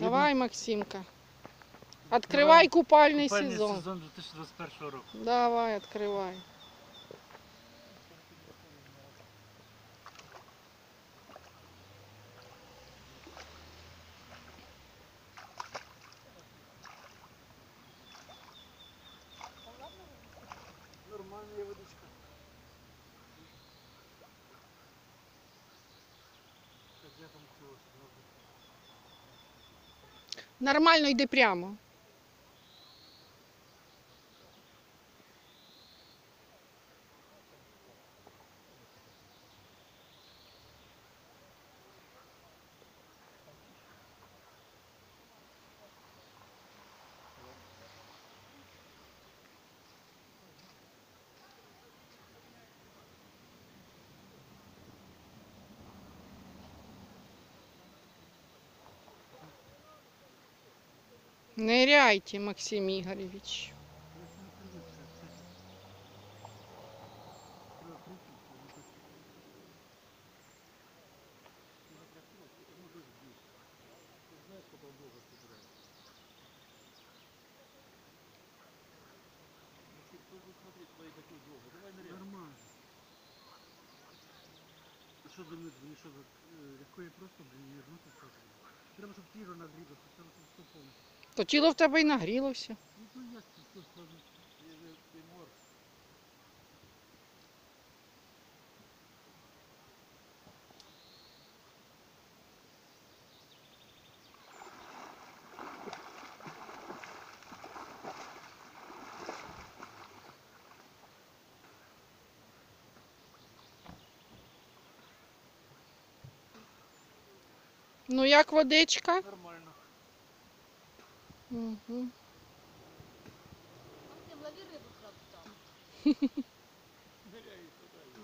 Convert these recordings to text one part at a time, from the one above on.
Давай, Максимка. Открывай купальний Купальний сезон. сезон 2021 року. Давай, открывай. Нормальна водичка. Там цього зроблю. Нормально йди прямо. Ныряйте, Максим Игоревич. Нормально. А що думаєш, мені що, е, легко і просто, блін, не жмути що? Треба, щоб тіло нагрілося, треба, щоб все повністю. То тіло в тебе й нагрілося. Ну, то як це все сразу? Я Ну як водичка? Нормально. Угу. Максим, лови рыбу сразу там. Ныряй сюди.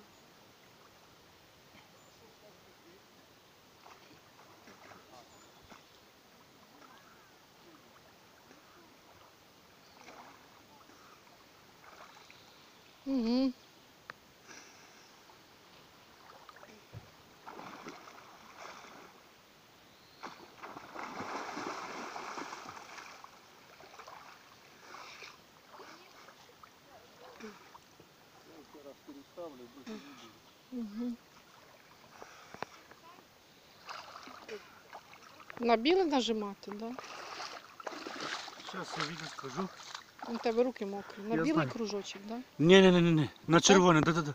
Угу. Переставлю, больше не буду. Угу. На біле нажимати, да? Зараз я відео скажу. У тебе руки мокрі. На Я білий знаю. кружочок, да? Ні, ні, ні, ні, на червоне, да-да-да.